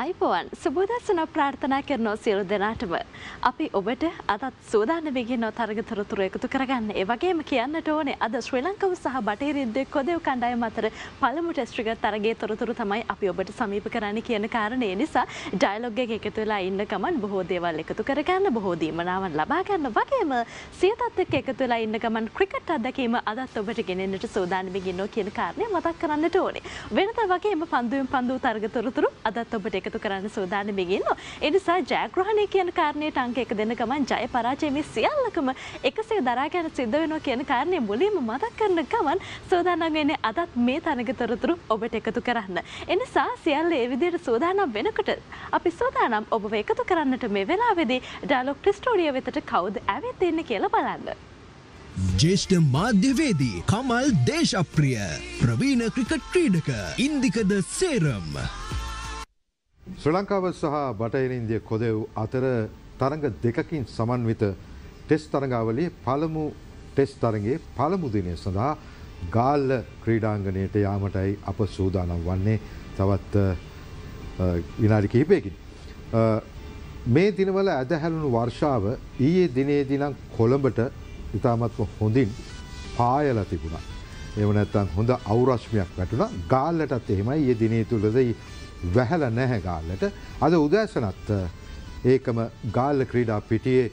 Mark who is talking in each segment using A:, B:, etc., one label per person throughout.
A: අයිපුවන් සුබෝදස්සන ප්‍රාර්ථනා කරනෝ සියලු දෙනාටම. අපි ඔබට අදත් සූදාන වෙගෙන තරග තොරතුරු එකතු කරගන්න ඒවගේම කියන්නට ඕනේ අද ශ්‍රී ලංකව සහ බටහිරිද්ද කොදෙව් කණ්ඩායම අතර පළමු ටෙස්ට් එක තරගේ තොරතුරු තමයි අපි ඔබට සමීප කරන්න කියන කාරණේ නිසා ඩයලොග් එක එකතු වෙලා ඉන්න ගමන් බොහෝ දේවල් එකතු කරගන්න බොහෝ දීමනාවන් ලබා ගන්න වගේම සියතත් එක්ක එකතු වෙලා ඉන්න ගමන් ක්‍රිකට් අත්දැකීම අදත් ඔබට ගෙනෙන්නට සූදානම් වෙගෙන කියන කාරණය මතක් කරන්නට ඕනේ. වෙනත වගේම පන්දුවෙන් පන්දු තරග තොරතුරු අදත් ඔබට එකතු එකතු කරන්න සූදානමින් ඉන්නවා. ඒ නිසා ජයග්‍රහණය කියන කාරණයට අංක එක දෙන්න ගමන් ජය පරාජය මේ සියල්ලකම එකසේ දරා ගැන සිද්ධ වෙනවා කියන කාරණය මුලින්ම මතක් කරන ගමන් සූදානම් වෙන්නේ අදත් මේ තරග තොරතුරු ඔබට එකතු කරන්න. ඒ නිසා සියල්ල ඒ විදිහට සූදානම් වෙනකොට අපි සූදානම් ඔබව එකතු කරන්නට මේ වෙලාවේදී ඩයලොග් ස්ටුඩියෝ වෙතට කවුද ඇවිත් ඉන්නේ කියලා බලන්න.
B: ජේෂ්ඨ මාධ්‍යවේදී කමල් දේශප්‍රිය ප්‍රවීණ ක්‍රිකට් ක්‍රීඩක ඉන්දිකද සේරම්.
C: ශ්‍ර ලංකාව සහ බටහිර ඉන්දිය කොදෙව් අතර තරඟ දෙකකින් සමන්විත ටෙස් තරඟාවලියේ පළමු ටෙස් තරගේ පළමු දිනය සඳහා ගාල්ල ක්‍රීඩාංගනයට යාමටයි අප සූදානම් වන්නේ තවත් විනාඩි කිහිපයකින්. මේ දිනවල ඇදහැලුණු වර්ෂාව ඊයේ දිනේදී නම් කොළඹට ඉතාමත්ම හොඳින් පායලා තිබුණා. එව නැත්තම් හොඳ අවුරශ්මියක් වැටුණා. ගාල්ලටත් එහෙමයි ඊයේ දිනේ තුලදී වැහැල නැහැ ගාල්ලට. අද උදෑසනත් ඒකම ගාල්ල ක්‍රීඩා පිටියේ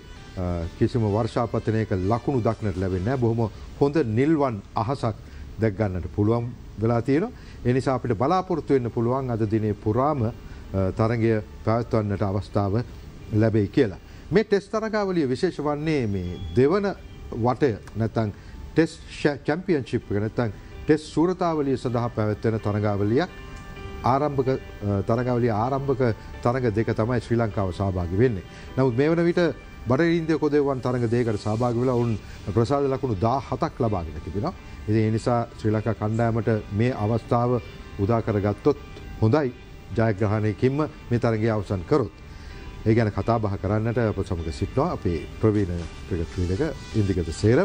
C: කිසිම වර්ෂාපතනයක ලකුණු දක්නට ලැබෙන්නේ බොහොම හොඳ නිල්වන් අහසක් දැක්ගන්නට පුළුවන් වෙලා තියෙනවා. එනිසා අපිට බලාපොරොත්තු වෙන්න පුළුවන් අද දිනේ පුරාම තරගය පැවැත්වන්නට අවස්ථාව ලැබෙයි කියලා. මේ ටෙස් තරගාවලිය විශේෂ වන්නේ මේ දෙවන වටය නැතන් ටෙස් චැම්පියන්ශිප් එක නැතන් ටෙස් සූරතාවලිය සඳහා පැවැත්වෙන තරගාවලියක් ආරම්භක තරගවලිය ආරම්භක තරග දෙක තමයි ශ්‍රී ලංකාව සභාගි වෙන්නේ. නමුත් මේ වන විට බඩඉන්දිය කොදවන් තරග දේකට සභාග වෙලා ඔවුන් ප්‍රසාද ලකුණු දා හතක් ලබාගෙන තිබෙනවා. ඉති එනිසා ශ්‍රී ලංකා කණ්ඩෑමට මේ අවස්ථාව උදා කරගත්තොත් හොඳයි ජයග්‍රහණයකින්ම මේ තරගේ අවසන් කරොත්. ඒ ගැන කතා බහ කරන්නට අප සමඟ සිට්නවා අපේ ප්‍රවීණ ප්‍රගත්්‍රීඩක ඉන්දිකත සේර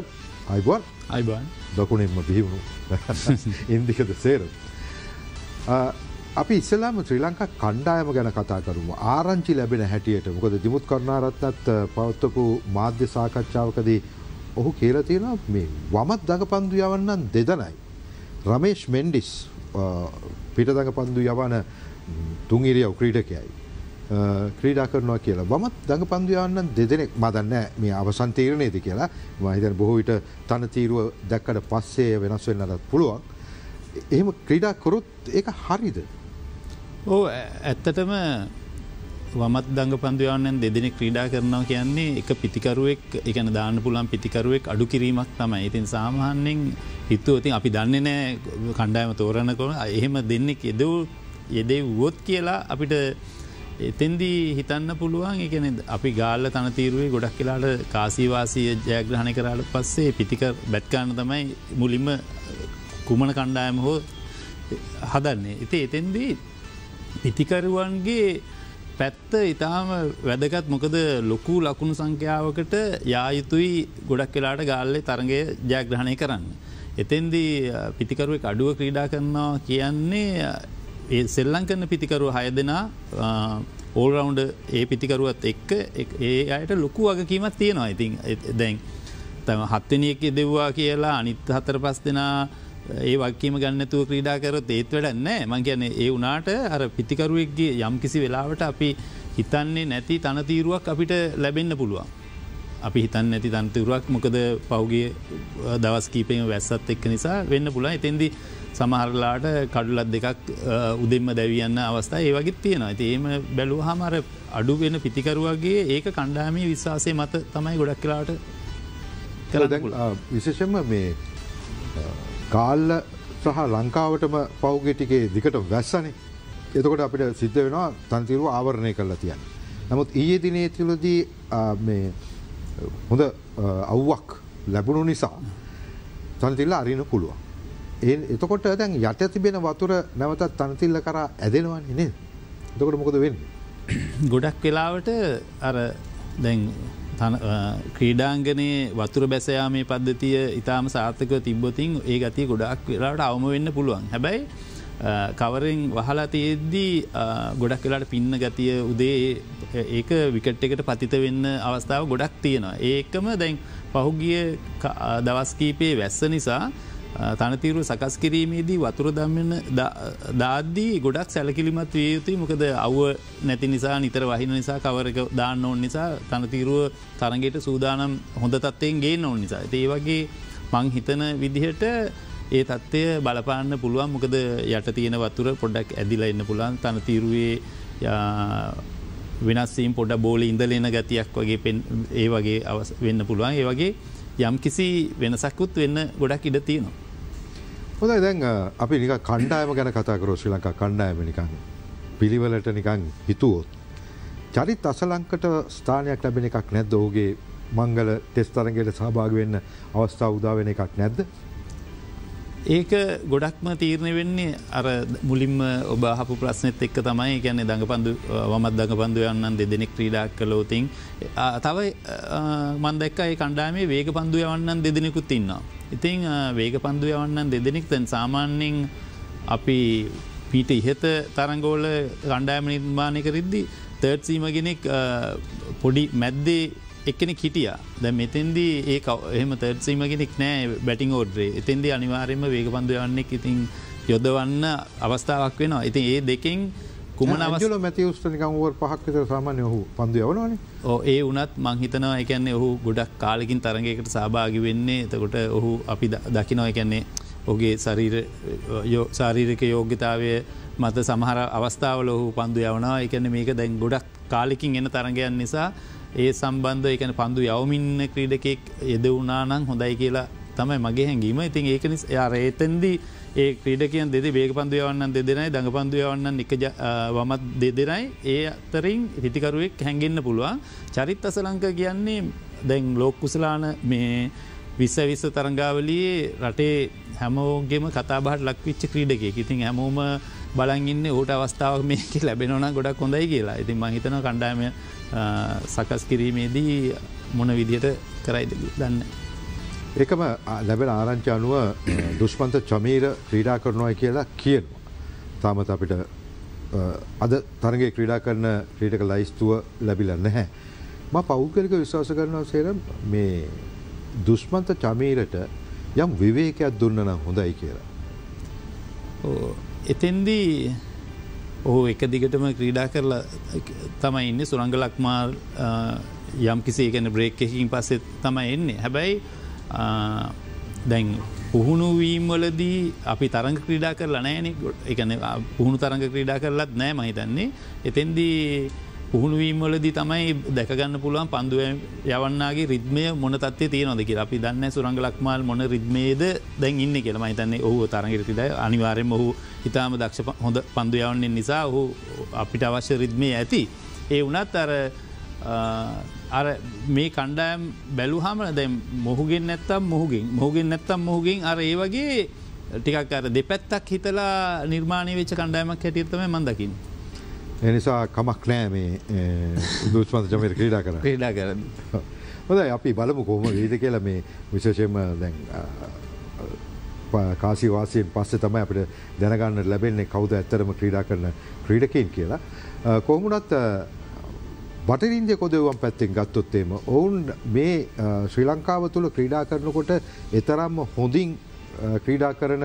C: අයිබුවන්
D: අයිබන්
C: දකුණෙන්ම බිහිවුණු ඉන්දිකත සේර. අපි ඉස්සලාම ශ්‍රී ලංකා කණ්ඩායම ගැන කතා කරමු ආරංචි ලැබෙන හැටියට මොකද දිමුත් කරුණාරත්නත් පවත්වපු මාධ්‍ය සාකච්ඡාවකදී ඔහු කියලා තියෙනවා මේ වමත් දඟ පන්දු යවන්නන් දෙදනයි. රමේෂ් මෙන්ඩිස් පිට දඟ පන්දු යවන තුන්ගිරියව ක්‍රීඩකයයි. ක්‍රීඩා කරනවා කියලා වමත් දඟ පන්දු යවන්නන් දෙදෙනෙක් මදන්න මේ අවසන් තීරණයේද කියලා මහිතන බොහෝ විට තන තීරුව දැක්කට පස්සේ වෙනස් වෙන්නටත් පුළුවන්. එහෙම ක්‍රීඩා කොරොත් ඒක හරිද
D: ඕ ඇත්තටම වමත් දඟ පන්දුවන්නන් දෙදෙනෙ ක්‍රීඩා කරනවා කියන්නේ එක පිතිකරුවෙක් එකන දාන්න පුළන් පිතිකරුවෙක් අඩු කිරීමක් තමයි ඉතින් සාමාන්‍යෙන් හිත්තුවතින් අපි දන්නේ නෑ කණ්ඩායම තෝරණ කොන එහෙම දෙන්නෙක් යෙදව් යෙදේ වුවොත් කියලා අපිට එතෙන්දී හිතන්න පුළුවන් එකන අපි ගාල්ල තනතීරුවේ ගොඩක් කියලාට කාසීවාසය ජයග්‍රහණ කරාට පස්සේ පිතික බැට්කාන්න තමයි මුලින්ම කුමන කණ්ඩායම හෝ හදන්නේ. ඉති එතෙන්දී පිතිකරුවන්ගේ පැත්ත ඉතාම වැදගත් මොකද ලොකු ලකුණු සංඛ්‍යාවකට යායුතුයි ගොඩක් වෙලාට ගාල්ලේ තරගේ ජයග්‍රහණය කරන්න. එතෙන්දී පිතිකරුවෙක් අඩුව ක්‍රීඩා කරනවා කියන්නේ ඒ සෙල්ලං කරන පිතිකරුව හය දෙනා ඕල්රවන්ඩ ඒ පිතිකරුවත් එක්ක ඒ අයට ලොකු වගකීමත් තියෙනවා ඉතින් දැන් තම හත්තනියක දෙව්වා කියලා අනිත් හතර පස් දෙනා ඒ වක්කීම ගන්නතුව ක්‍රීඩා කරොත් ඒත් වැඩ නෑ. මං කියන ඒ වනාට අර පිතිකරුවෙක්ගේ යම් කිසි වෙලාවට අපි හිතන්නේ නැති තනතීරුවක් අපිට ලැබෙන්න්න පුළුවන්. අපි හිතන් නැති තන්තරුවක් මොකද පෞගේ දවස් කීපෙම වැස්සත් එක්ක නිසා වෙන්න පුලා එතෙන්දි සමහරලාට කඩුලත් දෙකක් උදෙන්ම දැවියන්න අවස්ථා ඒවගේත් තියෙනවා. ඇති ඒම බැලුව හමර අඩු වෙන පිතිකරුවගේ ඒක කණ්ඩාමී විශ්වාසය මත තමයි ගොඩක් කලාට
C: විශේෂම මේ කාල්ල සහ ලංකාවටම පෞගෙටිකේ දිකට වැස්සනේ එතකොට අපිට සිද්ධ වෙනවා තන්තිරුව ආවරණය කරලා තියන්න. නමුත් ඊයේ දිනේ තුළදී මේ හොඳ අව්වක් ලැබුණු නිසා තනතිල්ල අරින පුළුවන්. ඒ එතකොට දැන් යට තිබෙන වතුර නැවතත් තනතිල්ල කරා ඇදෙනවන් නේ. එතකොට මොකද වෙන්න.
D: ගොඩක් වෙලාවට අර දැන් ක්‍රීඩාංගනයේ වතුර බැසයාමේ පද්ධතිය ඉතාම සාර්ථක තිබ්බොතින් ඒ ගති ගොඩක් වෙලාට අවම වෙන්න පුළුවන් හැබැයි කවරෙන් වහලා තියෙද්දී ගොඩක් වෙලාට පින්න ගතිය උදේ ඒක විකට් එකට පතිත වෙන්න අවස්ථාව ගොඩක් තියෙනවා. ඒකම දැන් පහුගිය දවස්කීපයේ වැස්ස නිසා තනතිරු සකස් කිරීමේදී වතුර දම්මන්න දාද්දී ගොඩක් සැලකිලිමත් විය යුතුයි මොකද අව්ව නැති නිසා නිතර වහින නිසා කවරක දාන්න ඕන් නිසා තනතිරුව තරගේට සූදානම් හොඳ තත්වයෙන් ගේ ඕන් නිසා. ඒ වගේ මං හිතන විදිහට ඒ තත්ත්වය බලපාන්න පුළුවන් මොකද යට තියෙන වතුර පොඩ්ඩක් ඇදිලා එන්න පුළුවන් තනතිරුවේ වෙනස්සීම් පොඩ බෝලි ඉඳලෙන ගතියක් වගේ පෙන් ඒ වගේ අවස් වෙන්න පුළුවන් ඒ වගේ යම් කිසි වෙනසක්කුත් වෙන්න ගොඩක් ඉඩ තියෙනවා.
C: හොඳයි දැන් අපි නික කණ්ඩායම ගැන කතා කරු ශ්‍රී ලංකා කණ්ඩායම නිකන් පිළිවෙලට නිකන් හිතුවොත්. චරිත් අසලංකට ස්ථානයක් ලැබෙන එකක් නැද්ද ඔහුගේ මංගල ටෙස්තරගයට සහභාග වෙන්න අවස්ථාව උදාවෙන එකක් නැද්ද.
D: ඒක ගොඩක්ම තීරණය වෙන්නේ අර මුලින්ම ඔබ හපු ප්‍රශ්නෙත් එක්ක තමයි ගැන දඟ පන්දු වමත් දඟ පන්දු යන්නන් දෙදෙනෙක් ක්‍රීඩක් කලෝතින් තව මන්දක්කයි කණ්ඩාමේ වේග පන්දු යවන්නන් දෙදෙනෙකුත් ඉන්නවා. ඉතිං වේග පන්දු යවන්නන් දෙදෙනෙක් තැන් සාමාන්‍යෙන් අපි පීට ඉහත තරංගෝල කණ්ඩායම නිර්මාණය කරිද්දි තර්ත්සීමගෙනෙක් පොඩි මැද්දේ එක්කෙනෙ හිටිය. ද මෙතන්දී ඒ එහම තර්සීමගෙනෙක් නෑ බැටිං ෝඩ්‍රේ එතන්දි අනිවාරයම වේග පන්දු යන්නෙක් ඉතින් යොදවන්න අවස්ථාවක් වෙනවා. ඉතින් ඒ දෙකින් කුමන අවසල
C: මැති ස්ටනිකවර් පහක්ත සාමාන්‍ය හු පන්දු යවනවාන.
D: ඕ ඒ වනත් මංහිතනවා එකන්නේ ඔහු ගොඩක් කාලකින් තරගයකට සභාගි වෙන්නේ. එතකොට ඔහු අපි දකිනව එකන්නේ ඔගේ සාරීරික යෝග්‍යතාවය මත සමහර අවස්ථාවල ඔහු පන්දු යවනවා. එකන මේක දැන් ගොඩක් කාලිකින් එන තරගයන් නිසා ඒ සම්බන්ධ එකන පන්දු යවමින්න ක්‍රීඩකෙක් යෙද වුනානං හොඳයි කියලා තමයි මගේ හැඟීම. ඉතින් ඒකනිස් යාර ඒතන්දී ඒ ක්‍රීඩකයන් දෙද වේග පන්දු යවන්නන් දෙදෙනයි දඟ පන්දු යවන්නන් එක වමත් දෙදෙනයි. ඒ අතරින් හිතිකරුවෙක් හැඟෙන්න්න පුළුවන්. චරිත් අසලංක කියන්නේ දැන් ලෝක් කුසලාන මේ විස්ස විස්ස තරංගාවලියේ රටේ හැමෝගේම කතාබහට ලක්විච්ච ක්‍රීඩකෙක් ඉතින් හැමෝම බලගන්න ඌට අවස්ථාවක් මේක ලැබෙනවන ගොඩක් හොඳයි කියලා. ඉතින් මහිතන කණ්ඩායම සකස් කිරීමේදී මොන විදිහට කරයිද දන්න.
C: ඒකම ලැබෙන ආරංචි අනුව දුෂ්පන්ත චමීර ක්‍රීඩා කරනවා කියලා කියනවා. තාමත් අපිට අද තරගේ ක්‍රීඩා කරන ක්‍රීඩක ලයිස්තුව ලැබිල නැහැ. ම පෞද්ගලික විශ්වාස කරනවා සේරම් මේ දුෂ්මන්ත චමීරට යම් විවේකයක් දුන්න නම් හොඳයි කියලා.
D: එතෙන්දී ඔහු එක දිගටම ක්‍රීඩා කරලා තමයි ඉන්න සුරංගලක්මාල් යම් කිසි ගැන බ්‍රේක් එකින් පස්සෙ තමයි එන්නේ හැබැයි දැන් පුහුණුවීම් වලදී අපි තරංග ක්‍රීඩා කරලා නෑන එකන පුහුණු තරංග ක්‍රීඩා කරලත් නෑ මහිතන්නේ එතෙන්දී පුහුණුවීම්වලදී තමයි දැකගන්න පුළුවන් පන්දුව යවන්නගේ රිද්මය මොන තත්ේ තියනොද කිය අපි දන්න සුරංග ලක්මල් මොන රිද්මේද දැන් ඉන්න කියලම හිතන්නේ ඔහු තරගරතිද අනිවාරෙන් ඔහු හිතාම දක්ෂ හොඳ පන්දු යවන්නේ නිසා ඔහු අපිට අවශ්‍ය රිද්මය ඇති. ඒ වනත් අර අර මේ කණ්ඩායම් බැලුහම දැ මොහුගෙන් නැත්තම් මොහුගෙන් මොහුගෙන් නැත්තම් මොහුගෙන් අර ඒ වගේ ටිකක් අර දෙපැත්තක් හිතලා නිර්මාණය වෙච්ච කණ්ඩායමක් හැටියත්තම මන්දකින්.
C: එනිසා කමක් නෑ මේ දුස්මත ජමයට ක්‍රීඩා කර
D: ක්‍රීඩා කරන්න.
C: හොද අපි බලමු කොහොම වීද කියලා මේ විශේෂයෙන්ම දැන් කාසිවාසයෙන් පස්සේ තමයි අපිට දැනගන්න ලැබෙන්නේ කවුද ඇත්තරම ක්‍රීඩා කරන ක්‍රීඩකයින් කියලා. කොහොමුණත් බටරින්දිය කොදවන් පැත්තෙන් ගත්තොත්තේම ඔවුන් මේ ශ්‍රී ලංකාව තුළ ක්‍රීඩා කරනකොට එතරම්ම හොඳින් ක්‍රීඩා කරන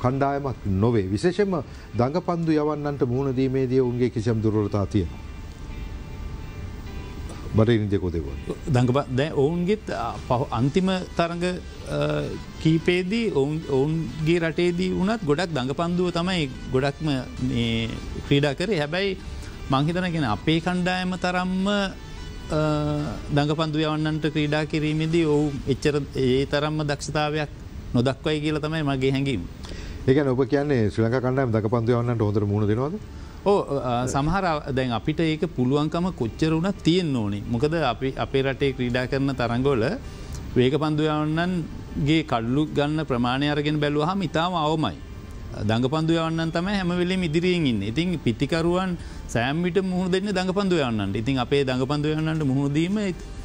C: කණ්ඩායමක් නොවේ විශේෂෙන්ම දඟ පන්දු යවන්නන්ට මුහුණදීමේදී උන්ගේ කිසිම් දුරලතා තියෙනවා. බටඉන්දියකො දෙව.
D: දඟ දැ ඔවුන්ගෙත් පහ අන්තිම තරඟ කීපේදී ඔවුන් ඔවුන්ගේ රටේදී වනත් ගොඩක් දඟ පන්දුව තමයි ගොඩක්ම ක්‍රීඩා කරේ හැබැයි මංහිතනගෙන අපේ කණ්ඩායම තරම්ම දඟ පන්දු යවන්නන්ට ක්‍රීඩා කිරීමේදී ඔවු එච්චර ඒ තරම්ම දක්ෂතාවයක් නොදක්වයි කියල තමයි මගේ හැඟීම.
C: ඒක ඔබ කියන්නේ ශ්‍රී ලංකා කණ්ඩායම දඟ පන්දු යවන්නට හොඳට මුණ දෙනවද?
D: ඕ සමහර දැන් අපිට ඒක පුළුවන්කම කොච්චර වුණ තියෙන් ඕනේ මොකද අපි අපේ රටේ ක්‍රීඩා කරන තරංගොල වේක පන්දුයවන්නන්ගේ කඩ්ලු ගන්න ප්‍රමාණය අරගෙන බැලුව හම ඉතාම අවමයි. දඟ පන්දු යවන්න තම හැමවෙලේ ඉදිරියෙන් ඉන්න. ඉතින් පිතිකරුවන් සෑම්මිට මුහුණ දෙන්න දඟ පන්දු යවන්නට ඉතින් අපේ දඟ පන්දු යන්නට මුහුණදීම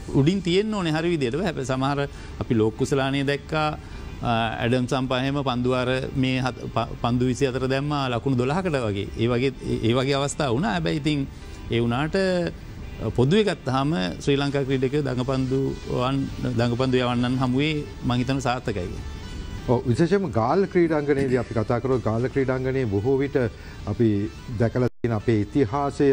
D: උඩින් තියෙන් ඕන හරි විදියට. හැප සමහර අපි ලෝක්කුසලානය දැක්කා ඇඩම් සම්පාහම පන්දුවාර මේ පන්දු විසි අතර දැම්ම ලකුණු දොලාහකට වගේ. ඒ වගේ ඒ වගේ අවස්ථා වුණ. ඇබැයි ඉතින් ඒ වනාට පොදුව ගත්තාම ශ්‍රී ලංකා ක්‍රීඩක දඟපන්දුවන් දඟපන්දු යවන්නන් හමුවේ මහිතන සාර්ථකයි.
C: විශේෂම ගාල ක්‍රීඩංගනයේද අපි කතාකරෝ ගාල ක්‍රීඩංගනය බොහෝ විට අපි දැකලතින අපේ ඉතිහාසය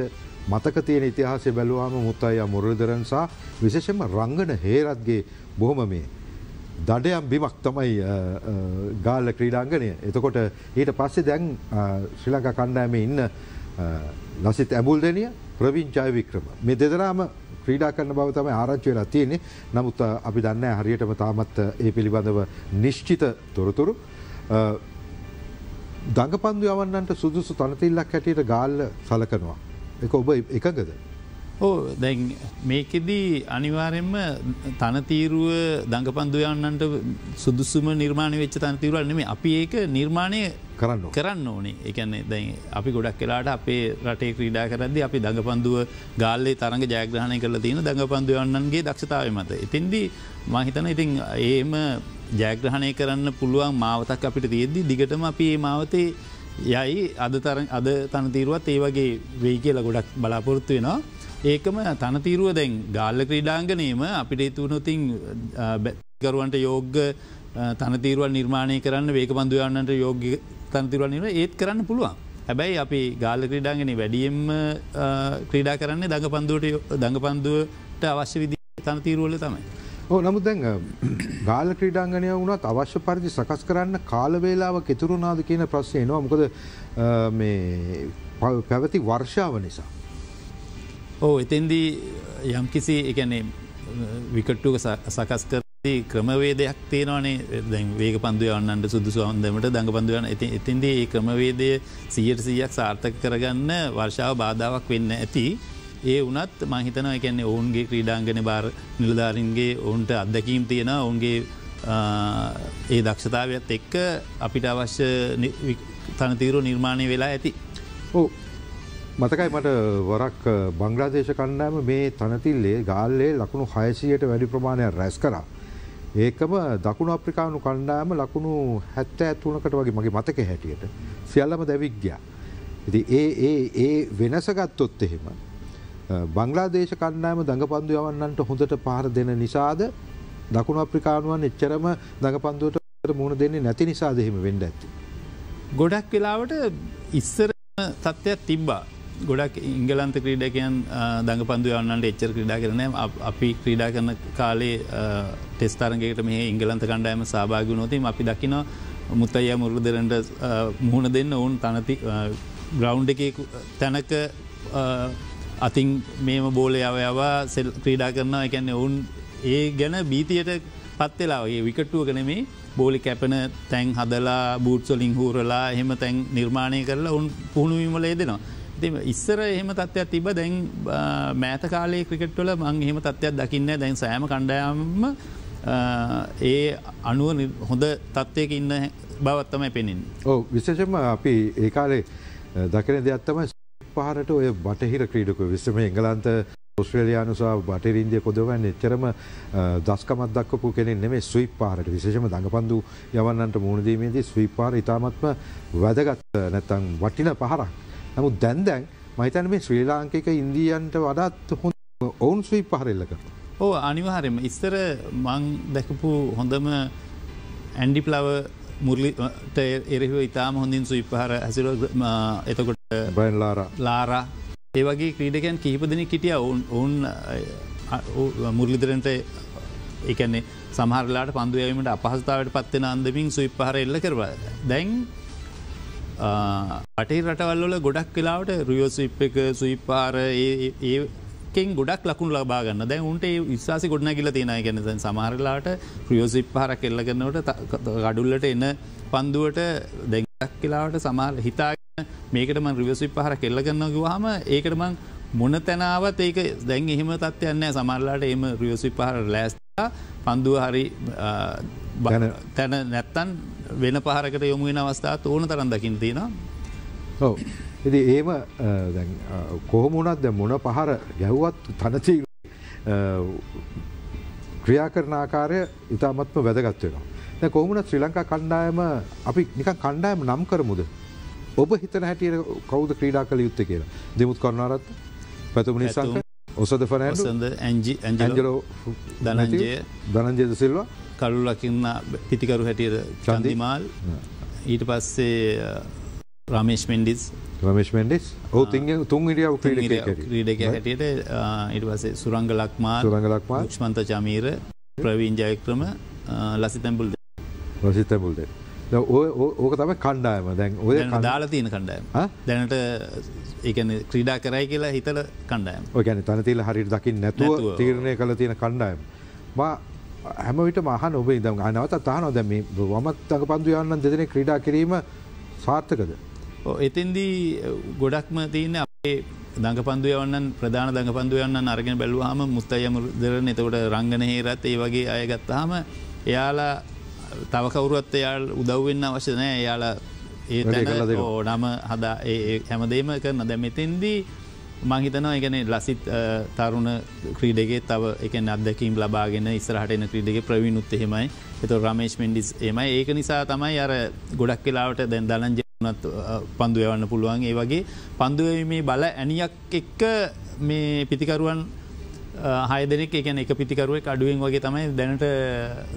C: මතක තියෙන ඉතිහාසය බැලුවාම මුත්තයි මුරදරන් සහ විශේෂම රංගන හේරත්ගේ බොහොම මේ දඩයම් බිමක් තමයි ගාල ක්‍රීඩාංගනය. එතකොට ඊට පස්සේ දැන් ශ්‍රී ලංකා කණ්ඩෑම ඉන්න ලසිත් ඇබුල් දෙනිය ප්‍රවිංචාය වික්‍රම මේ දෙදරාම ක්‍රීඩා කරන බව තමයි ආරංචි වෙලා තියෙන්නේ. නමුත් අපි දන්නේ හරියටම තාමත් ඒ පිළිබඳව නිශ්චිත තොරතුරු. දඟපන්දු යවන්නන්ට සුදුසු තනතිල්ලක් හැටියට ගාල්ල සලකනවා. එක ඔබ එකගද.
D: ඕ දැන් මේකෙදී අනිවාරෙන්ම තනතීරුව දඟපන්දුයන්නන්ට සුදුසුම නිර්මාණ වෙච්ච තනතිරුවල් නෙමේ අපි ඒක නිර්මාණය
C: කරන්න
D: කරන්න ඕනේ එකන්නේ දැන් අපි ගොඩක් කලාට අපේ රටේ ක්‍රීඩා කරදදි අපි දඟපන්දුව ගාල්ලේ තරඟ ජයග්‍රහණය කරල තියෙන දඟපන්දුවන්නන්ගේ දක්ෂතාව මත. ඉතින්දී මහිතන ඉතින් ඒම ජයග්‍රහණය කරන්න පුළුවන් මාවතක් අපිට තියෙද්දි දිගටම අපි ඒ මාවතේ යයි අද අද තනතීරුවත් ඒ වගේ වෙයි කියල ගොඩක් බලාපොරොත්තු වෙනවා. ඒකම තනතීරුව දැන් ගාල්ල ක්‍රීඩාංගනයම අපිට තුනොතින් කරුවන්ට යෝග්‍ය තනතීරුවල් නිර්මාණය කරන්න වේක බන්දුවන්නට යෝග්‍ය තනතිරුවල් නිව ඒත් කරන්න පුළුවන්. හැබැයි අපි ගාල ක්‍රීඩාගෙන වැඩියම් ක්‍රීඩා කරන්නේ දඟ පන්දුවට දඟ පන්දුවට අවශ්‍ය විදි තනතීරුවල තමයි.
C: ඕ නමුත් දැන් ගාල ක්‍රීඩාංගනය වුණත් අවශ්‍ය පරිදි සකස් කරන්න කාලවේලාව කෙතුරුනාද කියන ප්‍රශ්නය නවා මොකද මේ පැවති වර්ෂාව නිසා.
D: ඕ එතෙන්දී යම් කිසි එකනේ විකට්ටුක සකස් කරති ක්‍රමවේදයක් තියෙනවානේ. දැන් වේක පන්දු යන්නට සුදුසු අන්දමට දඟ පන්දුවන ඇති එතින්දී ඒ ක්‍රමවේදය සියට සීයක් සාර්ථක කරගන්න වර්ෂාව බාධාවක් වෙන්න ඇති. ඒ වනත් මහිතන එකන්නේ ඔවුන්ගේ ක්‍රීඩාංගන බාර නිලධාරින්ගේ ඔවුන්ට අත්දැකීම් තියෙන ඔවුන්ගේ ඒ දක්ෂතාවත් එක්ක අපිට අවශ්‍ය තනතීරු නිර්මාණය වෙලා ඇති.
C: ඕ මතකයි මට වරක් බංග්‍රාදේශ කණ්ඩෑම මේ තනතිල්ලේ ගාල්ලේ ලකුණු හයසියට වැඩි ප්‍රමාණයක් රැස් කරා. ඒකම දකුණු අප්‍රිකානු කණ්ඩායම ලකුණු හැත්ත ඇත්තුනකට වගේ මගේ මතක හැටියට සියල්ලම දැවික්ගයා. ඉති ඒ ඒ ඒ වෙනසගත්තොත් එහෙම බංගලාදේශ කණ්ඩායම දඟපන්දු යවන්නන්ට හොඳට පහර දෙන නිසාද දකුණු අප්‍රිකානුවන් එච්චරම දඟපන්දුවට මුණ දෙන්නේ නැති නිසා දෙහෙම වෙන්ඩ ඇති.
D: ගොඩක් වෙලාවට ඉස්සර තත්ත්වයක් තිබ්බා ගොඩක් ඉංගලන්ත ක්‍රීඩකයන් දඟ පන්දු යන්නට එච්චර ක්‍රඩා කරන අපි ක්‍රීඩා කරන කාලේ ටෙස්තරගේට මේ ඉංගලන්ත කණ්ඩෑම සභාග නොතින් අපි දකින මුත්තය මුරුදරට මුහුණ දෙන්න ඔවුන් තනති ග්‍රවන්් එක තැනක අතින් මේම බෝල යවයවා සෙල් ක්‍රීඩා කරන එකැන්න ඔවුන් ඒ ගැන බීතියට පත්වෙලාගේ විකට්ටුව කනෙමේ බෝලි කැපෙන තැන් හදලා බූට්සොලින් හූරලා එහෙම තැන් නිර්මාණය කරලා උන් පුහුණුවීමලේ දෙනවා. ඉස්සර එහෙම තත්ත්වයක් තිබ දැන් මෑත කාලේ ක්‍රිකට්වල මං එහෙම තත්ත්වයක් දකින්න දැන් සෑම කණ්ඩායම්ම ඒ අනුව හොඳ තත්ත්වයක ඉන්න බවත්තමයි පෙනින්.
C: ඕ විශේෂම අපි ඒකාලේ දකින දෙයක්ත්තම පහරට ඔය බටහිර ක්‍රීඩක විශ්‍රම එංගලන්ත ස්ට්‍රේලයානුසා බටරින්දිය කොදවන්න එච්චරම දස්කමත් දක්කපු කෙනෙ නෙමේ ස්වීප් පාරට විශේෂම දඟපන්දු යවන්නට මුණදීමේදී ස්වීප් පාර ඉතාමත්ම වැදගත් නැත්තං වටින පහරක්. නමුත් දැන් දැන් මහිතන මේ ශ්‍රී ලාංකික ඉන්දියන්ට වඩත් හො ඔවුන් ස්වීප් පහරෙල්ලක.
D: ඕ අනිවාහරෙම ඉස්සර මං දැකපු හොඳම ඇන්ඩිප්ලව මුරලිට එරෙහිව ඉතාම හොඳින් සුයි පහර ඇසිර එතකොට
C: බයින් ලාර.
D: ලාරා. ඒවගේ ක්‍රීඩකයන් කීපදන කිටිය ඔවුන් ඔවුන් මුරලිදරන්ට එකන්නේ සමහරලාට පන්දුවීමට අපහස්ථාවට පත්වෙන අන්දමින් සුයි පහර එල්ල කරව. දැන් අටේ රටවල්ල ගොඩක් කලාවට රියෝ සුයිප් එක සුයිපාර ඒකෙන් ගොඩක් ලකුණු ලබාගන්න දැන් උන්ට විශවාසි ගොඩන කියල තියෙන ගැන සමහරලාට ක්‍රියෝසිප් පහර කෙල්ල කරන්නට ගඩුල්ලට එන්න පන්දුවට දැගක් කියලාවට සමාර හිතාගෙන මේකටම රිවසිප් පහර කෙල්ල කරන්න ගවාහම ඒකටමං මොන තැනාවත් ඒක දැන් එහෙම තත්වයන්න සමරලාට එම රියෝසි පහර ලෑස්තා පන්දුව හරි තැන නැත්තන් වෙන පහරකට යොමු වෙන අවස්ථාත් ඕන තරන් දකිින් තියෙන
C: ඔව ඉති ඒම කොහොමුණත් දැ මොන පහර ගැව්වත් තනචී ක්‍රියා කරන ආකාරය ඉතාමත්ම වැදගත්වෙනවා. කොහමුණ ශ්‍රී ලංකා කණ්ඩායම අපි නික කණ්ඩායම නම් කරමුද. ඔබ හිතන හැටියට කවුද ක්‍රීඩා කළ යුත්ත කියලා දෙමුත් කරනාරත් පැතුම නිසාක ඔසද
D: ඇන්ජලෝ
C: ඇන්ජලෝ
D: ධනංජය
C: ධනංජයද සිල්වා
D: කලු ලකින්න පිතිකරු හැටියට චන්දිමාල්. ඊට පස්සේ රමේශ් මෙන්ඩිස්.
C: රමේශ් මෙන්ඩෙස්? ඕ තිං තුන් ක්‍රීඩ
D: ක්‍රීඩක හැටියට. ඉට පසේ සුරංග ලක්මා
C: සුරංගලක්මා
D: ක්ෂමන්ත චමීර ප්‍රවීන් ජයක්‍රම ලසිතැම්බුල්
C: රසිතැබුල්ද ඕක තම කණ්ඩායම. දැන් ඔය
D: දාලා තියෙන කණ්ඩායම. දැනට ඒකන ක්‍රීඩා කරයි කියලා හිතල කණ්ඩායම.
C: ඔයගැන තනතිල හරිට දකිින් නැතුව. තීරණය කළ තියෙන කණ්ඩායම හැමවිට මහන ඔබේ දම් අනවත තහන දැම වමත් අක පන්දු යන්න දෙදෙන ක්‍රඩා කිරීම සාර්ථකද.
D: එතෙන්දී ගොඩක්ම තියන්න අපේ දඟ පන්දු යවන්නන් ප්‍රධාන දඟ පන්දු යන්න අරගෙන බැලුවහම මුත්තයම දරන එතකොට රංගන හේරත් ඒ වගේ අයගත්තාම එයාලා තව කවුරුවත් එයාල් උදව්වෙන්න අවශ්‍ය නෑ එයාලා ඒ
C: වැඩේ කරලා
D: තැන
C: දෙනවා.
D: ඕ නම හදා හැමදේම කරන දැ මෙතෙන්දී මහිතනවා එකන ලසිත් අ, තරුණ ක්‍රීඩගේ තව එක අදකින් ලබාගෙන ඉස්රහටන ක්‍රීඩගේ ප්‍රවිණුත් එහෙමයි. එත රමේශ් මෙන්ඩිස් එමයි ඒක නිසා තමයි අර ගොඩක් වෙලාවට දැන් දලංජ වනත් පන්දු යවන්න පුළුවන්. ඒ වගේ පන්දුවීමේ බල ඇනියක් එක්ක මේ පිතිකරුවන් හය දෙනෙක් එකන එක පිතිකරුවක් අඩුවෙන් වගේ තමයි දැනට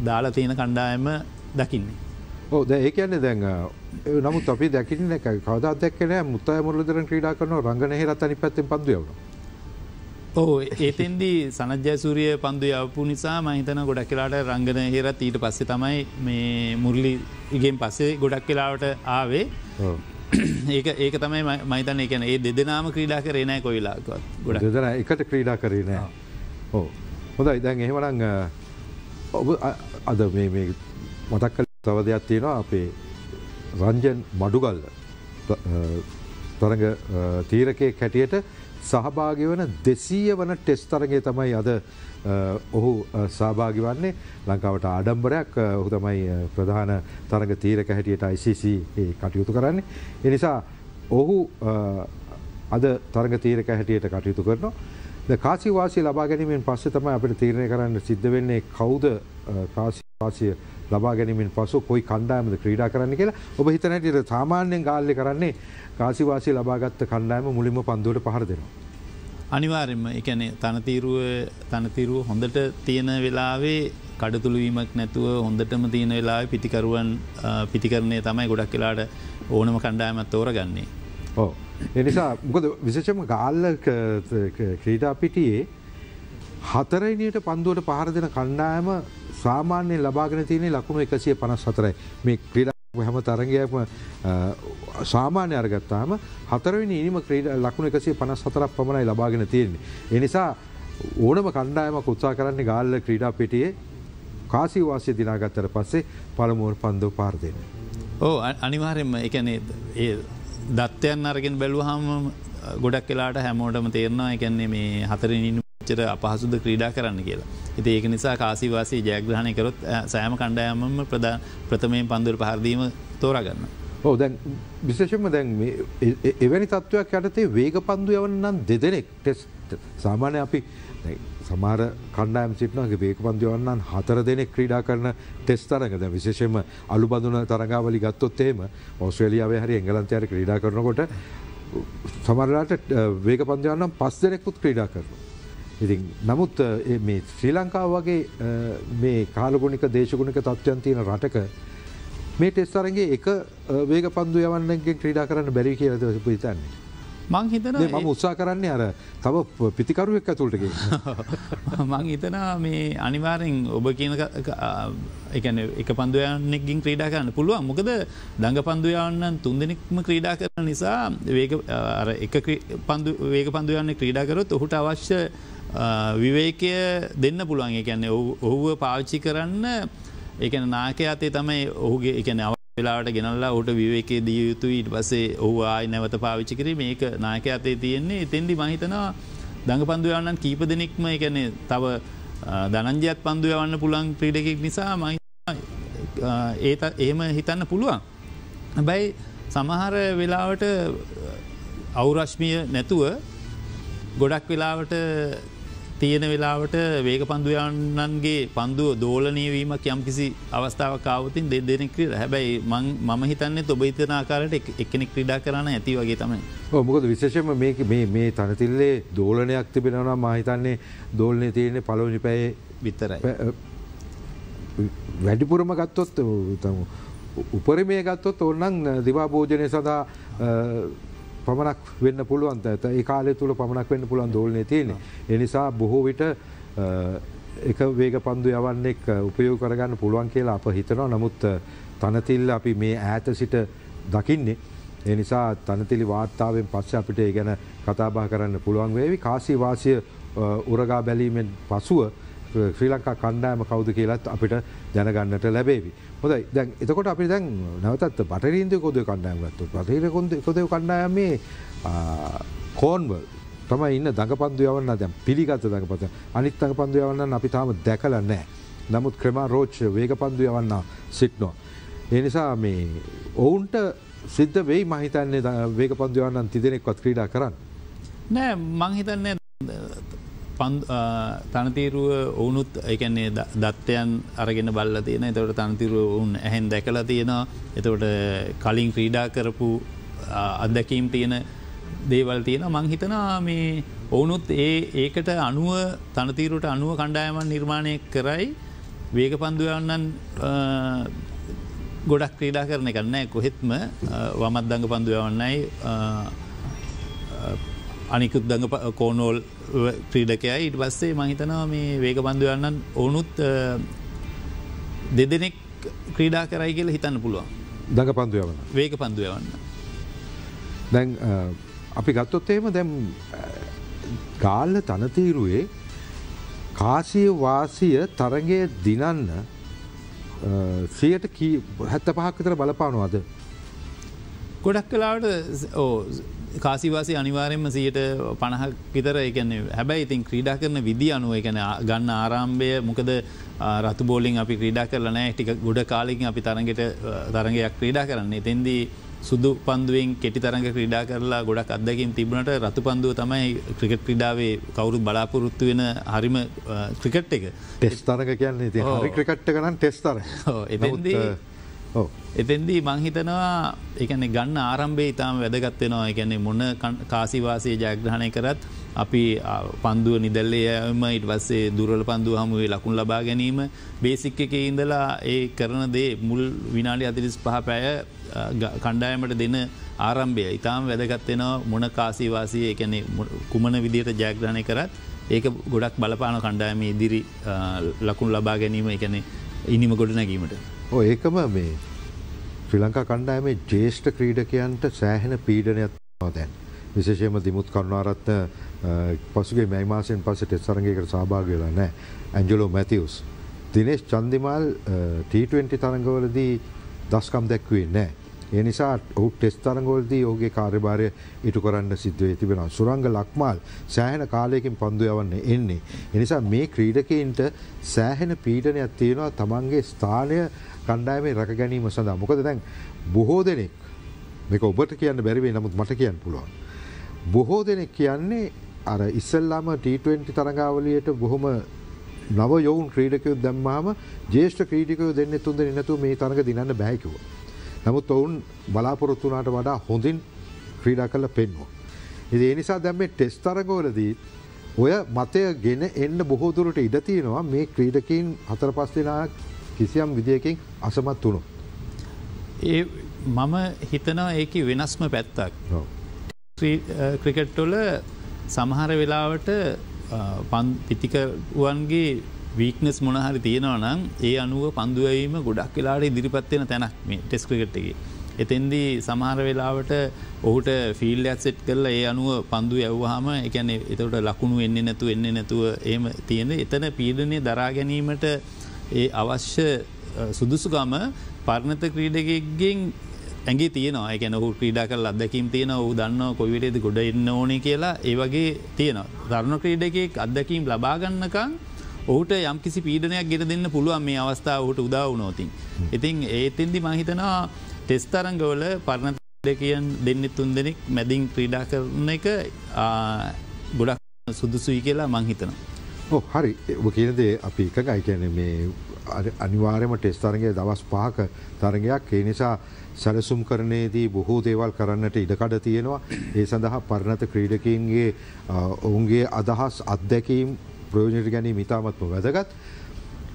D: දාලා තියෙන කණ්ඩායම දකින්නේ.
C: ඕ ද ඒ කියන්නේ දැන් නමුත් අපි දැකින එක කවදා දැක්කන මුත්තය මුරලදරන් ක්‍රඩා කරන රංගන හෙරත් අනි පැත්තෙන් පන්දුයවන.
D: ඕ ඒතෙන්දී සනජ්‍යසූරිය පන්දු යවපු නිසා මහිතන ගොඩක් කියලාට රංගන හේරත් ඊට පස්සේ තමයි මේ මුරලි ඉගෙන් පස්සේ ගොඩක් කියලාවට ආවේ. ඒක ඒක තමයි මයිතන එකන ඒ දෙදනාම ක්‍රීඩා කරේනෑ කොයිලාකවත් ගොඩ
C: දෙදන එකට ක්‍රීඩා කරේ නෑ ඕ හොඳයි. දැන් එහෙමනං ඔබ අද මේ මේ මතක් කල තව දෙයක් තියෙනවා අපේ රංජන් මඩුගල්ල ත- අ, තරඟ අ, තීරකය කැටියට සහභාගි වන දෙසීය වන ටෙස් තරගේ තමයි අද අ, ඔහු අ, සහභාගි වන්නේ ලංකාවට ආඩම්බරයක් අ, ඔහු තමයි අ, ප්‍රධාන තරඟ තීරක හැටියට ICC ඒ කටයුතු කරන්නේ. එනිසා ඔහු අ, අද තරග තීරක හැටියට කටයුතු කරනවා. ද කාසිවාසය ලබා ගැනීමෙන් පස්සේ තමයි අපිට තීරණය කරන්න සිද්ධ වෙන්නේ කවුද කාසිවාසිය ලබා ගැනීමෙන් පසු කොයි කණ්ඩායමද ක්‍රීඩා කරන්න කියලා ඔබ හිතන හැටියට සාමාන්‍යයෙන් ගාල්ලේ කරන්නේ කාසිවාසය ලබාගත්ත කණ්ඩායම මුලින්ම පන්දුවට පහර දෙනවා.
D: අනිවාරෙන්ම එකන තනතීරුව තනතිරුව හොඳට තියෙන වෙලාවේ කඩතුළුවීමක් නැතුව හොඳටම තියෙන වෙලා පිතිකරුවන් අ, පිතිකරණය තමයි ගොඩක් වෙලාට ඕනම කණ්ඩායමත් තෝර ගන්නේ.
C: ඕ. එනිසා මොකද විශෂම ගාල්ල ක්‍රීඩා පිටියේ හතරයිනයට පන්දුවට පහර දෙන කණ්ඩායම සාමාන්‍යයෙන් ලබාගෙන තියනේ ලකුණු එකසිය පනස් හතරයි මේ ක්‍රීඩා හැම තරගයක්ම සාමාන්‍ය අරගත්තාම හතරවෙනි ඉනිම ක්‍රීඩ ලකුණු එකසිය පනස් හතරක් පමණයි ලබාගෙන තියෙන්නේ. එනිසා ඕනම කණ්ඩායමක් උත්සා කරන්නේ ගාල්ල ක්‍රීඩා පිටියේ කාසිවාසය දිනාගත්තර පස්සේ පළමුුවන් පන්දව පාර්දයන.
D: ඕ අනිවාරෙන්ම එකනේ ඒ දත්වයන් අරගෙන බැලුවහම ගොඩක් වෙලාට හැමෝටම තේරනවා එකන්නේ මේ හතරනින් චර අපහසුද ක්‍රීඩා කරන්න කියලා. එති ඒක නිසා කාසිවාසී ජයග්‍රහණය කරොත් අ, සෑම කණ්ඩායමම ප්‍රධා ප්‍රථමයෙන් පන්දුර පහරදීම තෝරගන්න.
C: ඕ දැන් විශේෂම දැන් මේ එ- එ- එවැනි තත්ත්වයක් යටතේ වේග පන්දු යවන්නන් දෙදෙනෙක් ටෙස් සාමාන්‍ය අපි දැන් සමාර කණ්ඩායම් සිටිනගේ වේක පන්දුවන්නන් හතර දෙනෙක් ක්‍රීඩා කරන ටෙස් තරග ද විශේෂම අලු බඳුන තරගාවලි ගත්තොත් එහෙම ඔස්ට්‍රේලියාවේ හරි එංගලන්තයාර ක්‍රීඩා කරනකොට සමරලාට වේක පන්දයන්නම් පස් දෙනෙකුත් ක්‍රීඩා කරනවා. ඉතින් නමුත් මේ ශ්‍රී ලංකාව වගේ මේ කාලගුණික දේශගුණික තත්ත්වයන් තියෙන රටක මේ ටෙස්තරගේ එක වේග පන්දු යවන්නගේ ක්‍රීඩා කරන්න බැරි කියලද පිතන්නේ.
D: මං හිතන
C: මම උත්සා කරන්නේ අර තව පිතිකරුවෙක් ඇතුළටගේ.
D: මං හිතනා මේ අනිවාරෙන් ඔබ කියන එකන එක පන්දුවයන්නෙක්ගින් ක්‍රීඩා කරන්න පුළුවන් මොකද දඟ පන්දුයන්නන් තුන්දෙනෙක්ම ක්‍රීඩා කරන නිසා වේග එක පන්දු වේග පන්දුයන්න ක්‍රීඩාකරොත් ඔහුට අවශ්‍ය විවේකය දෙන්න පුළුවන් එකන්නේ ඔහුව පාවිච්චි කරන්න එකන නාක අතේ තමයි ඔහුගේ එකන අව වෙලාට ගෙනල්ලා ඔට විවේකේ දිය යුතු ඊට පසේ ඔහු ආයි නැවත පාවිච්චි කරේ මේක නායක අතේ තියෙන්නේ එතෙන්දි මහිතනවා දඟ පන්දුයවන්නන් කීප දෙනෙක්ම එකන තව දනංජයත් පන්දු යවන්න පුළන් ක්‍රීඩකෙක් නිසා මහි ඒත් එහෙම හිතන්න පුළුවන්. බැයි සමහර වෙලාවට අවුරශ්මිය නැතුව ගොඩක් වෙලාවට තියෙන වෙලාවට වේග පන්දුයන්නන්ගේ පන්දුව දෝලනයවීමක් යම් කිසි අවස්ථාව කාවතින් දෙ දෙනෙක් ක්‍රීඩ හැබැයි මම හිතන්නේ ඔබ හිතන ආකාරයට එක්කෙනෙක් ක්‍රඩා කරන්න ඇති වගේ තමයි.
C: මොකද විශේෂම මේ මේ තනතිල්ලේ දෝලනයක් තිබෙනවා මහිතන්නේ දෝලනය තියෙන්නේ පලෝජි පැයේ
D: විතරයි.
C: වැඩිපුරම ගත්තොත් උපරිමය ගත්තොත් ඔන්නන් දිවා භෝජනය සඳහා පමණක් වෙන්න පුළුවන් ඇත ඒ කාලය තුළ පමණක් වෙන්න පුළුවන් දෝලනය තියෙන. එනිසා බොහෝ විට එක වේග පන්දු යවන්නෙක් උපයෝ කරගන්න පුළුවන් කියලා අප හිතනවා නමුත් තනතිල්ල අපි මේ ඈත සිට දකින්නේ. එනිසා තනතිලි වාර්තාවෙන් පස්ස අපිට ඒ ගැන කතාබා කරන්න පුළුවන් වේවි කාසී වාසිය උරගා බැලීමෙන් පසුව ශ්‍රී ලංකා කණ්ඩායම කවුද කියලත් අපිට දැනගන්නට ලැබේවි. හොදයි දැන් එතකොට අපි දැන් නැවතත් බටරීන්ද කොද කණ්ඩායම ගත්තු පතීර කොද කොද කණ්ඩායමේ කෝන්වල් තම ඉන්න දඟ පන්දු යවන්න දැම් පිළිගත දඟ පත අනිත් අඟ පන්දු යවන්න අපි තාම දැකල නෑ. නමුත් ක්‍රමා රෝච් වේග පන්දු යවන්න සිට්නෝ. ඒ නිසා මේ ඔවුන්ට සිද්ධ වෙයි මහිතන්නේ වේග පන්දු යවන්නන් තිදෙනෙක්වත් ක්‍රීඩා කරන්න.
D: නෑ මංහිතන්නේ තනතීරුව ඔවුනුත් එකන්නේ දත්තයන් අරගෙන බල්ල තියෙන එතවට තනතිරුව ඔවුන් ඇහැන් දැකලා තියෙනවා. එතවට කලින් ක්‍රීඩා කරපු අත්දැකීම් තියෙන දේවල් තියෙන මංහිතනා මේ ඔවුනුත් ඒ ඒකට අනුව තනතීරුට අනුව කණ්ඩායමන් නිර්මාණය කරයි. වේග පන්දුවන්නන් ගොඩක් ක්‍රීඩා කරන කරන්නෑ කොහෙත්ම වමත් දඟ පන්දුවවන්නයි අනිකුත් දඟ කෝනෝල් ක්‍රීඩකය ඉට පස්සේ මහිතනවා මේ වේග බන්ධුවන්නන් ඕනුත් දෙදෙනෙක් ක්‍රීඩා කරයි කියල හිතන්න පුළුවන්.
C: දඟ පන්දුවවන්න
D: වේග පන්දුවවන්න
C: දැන් අපි ගත්තොත් එහෙම දැම් ගාල්ල තනතීරුවේ කාසිය වාසිය තරගේ දිනන්න සියට හැත්ත පහක්කතර බලපානවාද?
D: ගොඩක් කලාවට ඕ කාසිවාසි අනිවාරෙන්ම සියට පණහක් විතර එකන්නේ හැබැයි ඉතින් ක්‍රීඩා කරන විදි අනුව එකන ගන්න ආරම්භය මොකද? රතු බෝලින් අපි ක්‍රීඩා කරලනෑ ටික ගොඩ කාලිකින් අපි තරගෙට තරගයක් ක්‍රීඩා කරන්නේ. එතෙන්දී සුදු පන්දුවෙන් කෙටි තරඟ ක්‍රීඩා කරලා ගොඩක් අදකින් තිබුණට රතු පන්දුව තමයි ක්‍රිකට් ක්‍රඩාවේ කවුරුත් බලාපොරොත්තු වෙන හරිම ක්‍රිකට් එක.
C: ටෙස් තරග කියන්නේ හරි ක්‍රිකට්ට කනන් ටෙස්තර
D: එතදී එතෙන්දී මංහිතනවා එකන ගන්න ආරම්භේ ඉතාම වැදගත්වෙනවා එකන්නේ මොන්න කාසිවාසය ජයග්‍රහණය කරත් අපි පන්දුව නිදල්ලේයම ඉට වස්සේ දුරල පන්දුව හමුවේ ලකුණ ලබා ගැනීම. බේසික් එක ඉඳලා ඒ කරන දේ මුල් විනාඩි අතිරිස් පහ පැය කණ්ඩායමට දෙන ආරම්භය ඉතාම වැදගත්වෙනවා මොන කාසිවාසය එකන කුමන විදියට ජයග්‍රහණය කරත් ඒක ගොඩක් බලපාන කණ්ඩායම ඉදිරි ලකුණ ලබා ගැනීම එකන ඉනිම ගොඩ නැගීමට.
C: ඕ ඒකම මේ ශ්‍රී ලංකා කණ්ඩායමේ ජේෂ්ඨ ක්‍රීඩකයන්ට සෑහෙන පීඩනයක් දැන්. විශේෂයම දිමුත් කරුණාරත්න පසුගේ මැයිමාසයෙන් පසට සරගේකට සභාග වෙලා නෑ ඇන්ජලෝ මැතිවස්. දිනේශ් චන්දිමල් T20 තරඟවලදී දස්කම් දැක්වේ නෑ. ඒ නිසා ඔහු ටෙස් තරගවලදී ඔහුගේ කාර්යභාරය ඉටු කරන්න සිද්ධවේ තිබෙන සුරංග ලක්මාල් සෑහෙන කාලයකින් පන්දු යවන්න එන්නේ. එනිසා මේ ක්‍රීඩකයින්ට සෑහෙන පීඩනයක් තියෙනවා තමන්ගේ ස්ථානය කණ්ඩායමේ රැක ගැනීම සඳහා මොකද දැන් බොහෝ දෙනෙක් මේක ඔබට කියන්න බැරිවේ නමුත් මට කියන්න පුළුවන්. බොහෝ දෙනෙක් කියන්නේ අර ඉස්සල්ලාම T20 තරඟාවලියට බොහොම නව යොවුන් ක්‍රීඩකයෝ දැම්මාම ජේෂ්ඨ ක්‍රීඩකයෝ දෙන්නේ තුන් දෙනෙක් නැතුව මේ තරඟ දිනන්න බෑ කිව්වා. නමුත් ඔවුන් බලාපොරොත්තු වුණාට වඩා හොඳින් ක්‍රීඩා කරලා පෙන්වුවා. ඉතින් ඒ නිසා දැන් මේ ටෙස්ට් තරඟවලදී ඔය මතය ගෙන එන්න බොහෝ දුරට ඉඩ තියෙනවා මේ ක්‍රීඩකයින් හතර පහ දෙනා කිසියම් විදියකින් අසමත් වුණු.
D: ඒ මම හිතනවා ඒක වෙනස්ම පැත්තක්. ක්‍රිකට්ටොල සමහර වෙලාවට පිතිකරුවන්ගේ වීක්නස් මොනහරි තියෙනවා නම් ඒ අනුව පන්දුවීම ගොඩක් වෙලාට ඉදිරිපත්වෙන තැනක් මේ ටෙස් ක්‍රිකට්ගේ. එතෙන්දී සමහර වෙලාවට ඔහුට ෆිල් ඇත්සෙට් කරලා ඒ අනුව පන්දු යව්වාහම එකන එතට ලකුණු එන්න නැතු එන්න නැතුව ඒම තියෙන එතන පීඩනය දරා ගැනීමට ඒ අවශ්‍ය සුදුසුකම පරණත ක්‍රීඩකගෙන් ඇගේ තියනවා එකන හු ක්‍රීඩා කල් අදකින් තියෙන හු දන්න කොවිටේද ගොඩ එන්න ඕන කියලා ඒවගේ තියෙනවා. ධර්ණ ක්‍රීඩකෙක් අදකීම් ලබාගන්නකං ඔහුට යම් කිසි පීඩනයක් ගෙට දෙන්න පුළුවන් මේ අවස්ථාව හට උදාවනෝතින්. ඉතින් ඒතෙන්දි මහිතනවා ටෙස්තරංගවල පරණ දෙකියන් දෙන්නෙ තුන් දෙනෙක් මැදින් ක්‍රීඩා කරන එක ගොඩක් සුදුසුයි කියලා මංහිතනවා.
C: ඕ හරි. ඔබ කියනදේ අපි එකඟයි. කියන මේ අර- අනිවාර්යම ටෙස් තරගේ දවස් පහක තරගයක්. ඒ නිසා සැලසුම් කරනයේදී බොහෝ දේවල් කරන්නට ඉඩකඩ තියෙනවා. ඒ සඳහා පරණත ක්‍රීඩකීන්ගේ අ, ඔවුන්ගේ අදහස් අත්දැකීම් ප්‍රයෝජනයට ගැනීම ඉතාමත්ම වැදගත්.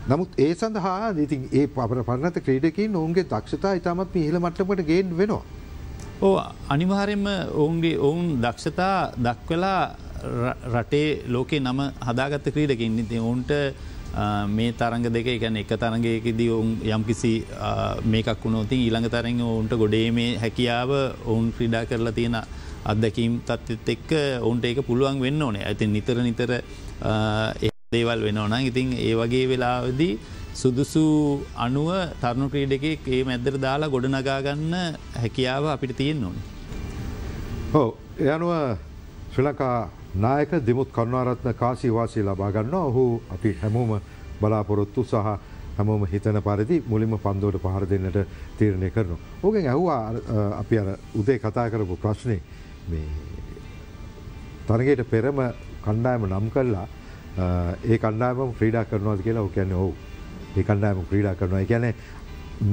C: නමුත් ඒ සඳහා ඉතින් ඒ පර පරණත ක්‍රීඩකින් ඔවුන්ගේ දක්ෂතා ඉතාමත් ඉහළ මට්ටමට ගේන් වෙනවා.
D: ඕ අනිවාරෙන්ම ඔවුන්ගේ ඔවුන් දක්ෂතා දක්වලා ර- රටේ ලෝකේ නම හදාගත්ත ක්‍රීඩකින් ඉති ඔවුන්ට මේ තරග දෙක එකැන එක තරගයකදී ඔවුන් යම්කිසි මේකක් වුණෝතින් ඊළඟ තරෙන් ඔවුන්ට ගොඩේමේ හැකියාව ඔවුන් ක්‍රීඩා කරලා තියෙන අත්දැකීම් තත්ත් එක්ක ඔවුන්ට ඒක පුළුවන් වෙන්න ඕනේ. ඇති නිතර නිතර ඒ දේවල් වෙනවන ඉතින් ඒ වගේ වෙලාවදී සුදුසු අනුව තරුණු ක්‍රීඩකෙක් ඒ මැද්දර දාලා ගොඩනගාගන්න හැකියාව අපිට තියෙන්න ඕනේ.
C: හෝ එ අනුව ශ්‍රී ලංකා නායක දෙමුත් කරුණාරත්න කාසිවාසී ලබා ගන්න ඔහු අපි හැමෝම බලාපොරොත්තු සහ හැමෝම හිතන පරිදි මුලින්ම පන්දුවට පහර දෙන්නට තීරණය කරනවා. ඕගෙන් ඇහවා අපි අර උදේ කතා කරපු ප්‍රශ්නය මේ තරගයට පෙරම කණ්ඩායම නම් කල්ලා ඒ කණ්ඩායම ක්‍රීඩා කරනවාද කියලා ඔකැන්න ඔහු ඒ කණ්ඩායම ක්‍රීඩා කරනවා. ගැන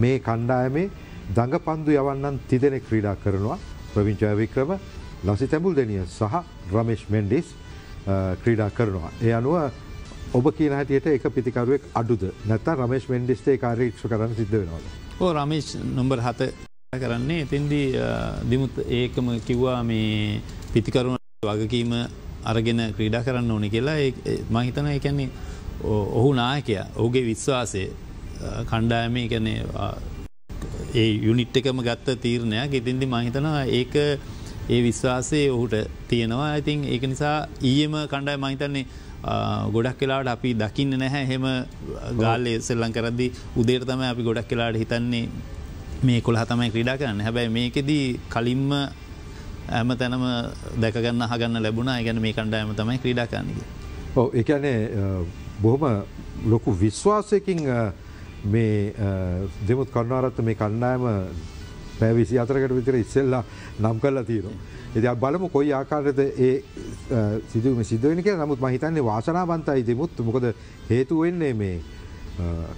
C: මේ කණ්ඩායමේ දඟ පන්දු යවන්නන් තිදෙනෙ ක්‍රීඩා කරනවා. ප්‍රවිංචය වික්‍රම ලසි තැඹුල් දෙනිය සහ රමේශ් මෙන්ඩිස් ක්‍රීඩා කරනවා. ඒ අනුව ඔබ කියන හැටියට එක පිතිකරුවෙක් අඩුද? නැත රමේශ් මෙන්ඩිස්ටේ කාරීක්ෂ කරන්න සිද්ධ වෙනවාද.
D: ඕ රමේශ් නොම්බර් හත කරන්නේ. එතින්දී දිමුත් ඒකම කිව්වා මේ පිතිකරුණ වගකීම අරගෙන ක්‍රීඩා කරන්න ඕනි කියලා. මහිතන එකන්නේ ඔහු නායකය. ඔහුගේ විශ්වාසය කණ්ඩායම එකනේ ඒ යුනිට් එකම ගත්ත තීරණයක්. ඉතින්දි මහිතනවා ඒක ඒ විශ්වාසය ඔහුට තියෙනවා. ඉතින් ඒක නිසා ඊයම කණ්ඩාය මහිතන්නේ ගොඩක් කලාට අපි දකින්න නැහැ. හෙම ගාලය සෙල්ලං කරදදි උදේට තම අපි ගොඩක් කලාට හිතන්නේ මේ කොළ තමයි ක්‍රීඩා කරන්න. හැබැයි මේකෙදී කලින්ම ඇම තැනම දැකගන්න හගන්න ලැබුණ. ගැන මේ කණ්ඩායම තමයි ක්‍රීඩා කරන්නක.
C: ඔව එකනේ බොහොම ලොකු විශ්වාසයකින් මේ දෙමුත් කන්නාරත්ත මේ කණ්ඩායම පැවිසි අතරකට විතර ඉස්සෙල්ලා නම් කරලා තීරු. එති බලමු කොයි ආකාරද ඒ සිදුවම සිදුවනක නමුත් මහිතන්නේ වාසනාවන්තයි දෙමුත් මොකද හේතු වෙන්නේ මේ